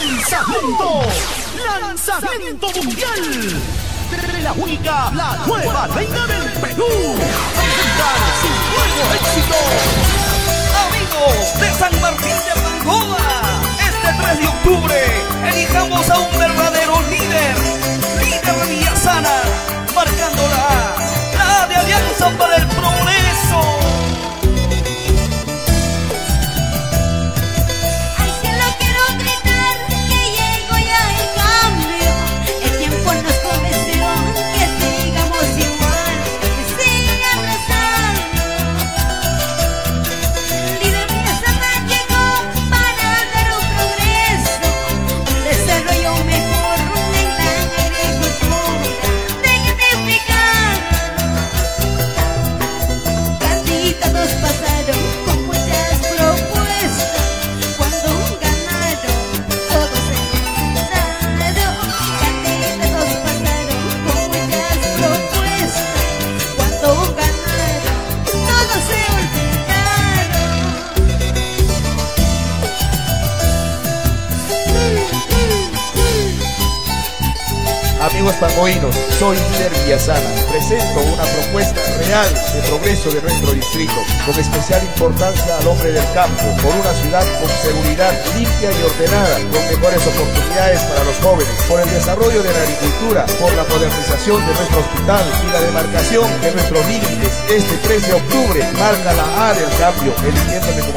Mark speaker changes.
Speaker 1: Lanzamiento, lanzamiento mundial de la única, la nueva reina del Perú. Presentan su nuevo éxito.
Speaker 2: Amigos de San Martín de Bangoa, este 3 de octubre elijamos a un verdadero líder, líder Villasana, marcando la, la de Alianza para el
Speaker 3: Amigos pangoínos, soy líder Villasana. Presento una propuesta real de progreso de nuestro distrito, con especial importancia al hombre del campo, por una ciudad con seguridad limpia y ordenada, con mejores oportunidades para los jóvenes, por el desarrollo de la agricultura, por la modernización de nuestro hospital y la demarcación de nuestros límites. Este 3 de octubre marca la A del cambio, eligiéndome como